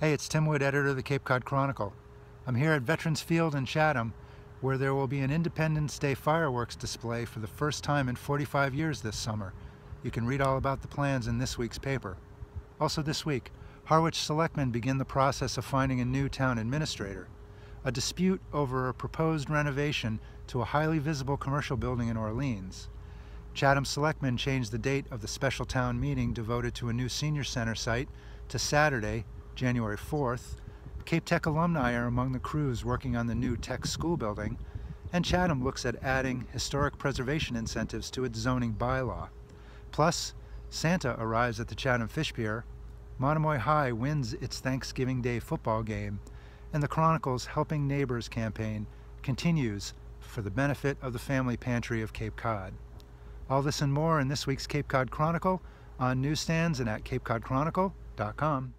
Hey, it's Tim Wood, editor of the Cape Cod Chronicle. I'm here at Veterans Field in Chatham, where there will be an Independence Day fireworks display for the first time in 45 years this summer. You can read all about the plans in this week's paper. Also this week, Harwich selectmen begin the process of finding a new town administrator. A dispute over a proposed renovation to a highly visible commercial building in Orleans. Chatham selectmen changed the date of the special town meeting devoted to a new senior center site to Saturday, January 4th, Cape Tech alumni are among the crews working on the new Tech school building, and Chatham looks at adding historic preservation incentives to its zoning bylaw. Plus, Santa arrives at the Chatham Fish Pier, Monomoy High wins its Thanksgiving Day football game, and the Chronicle's Helping Neighbors campaign continues for the benefit of the family pantry of Cape Cod. All this and more in this week's Cape Cod Chronicle on newsstands and at capecodchronicle.com.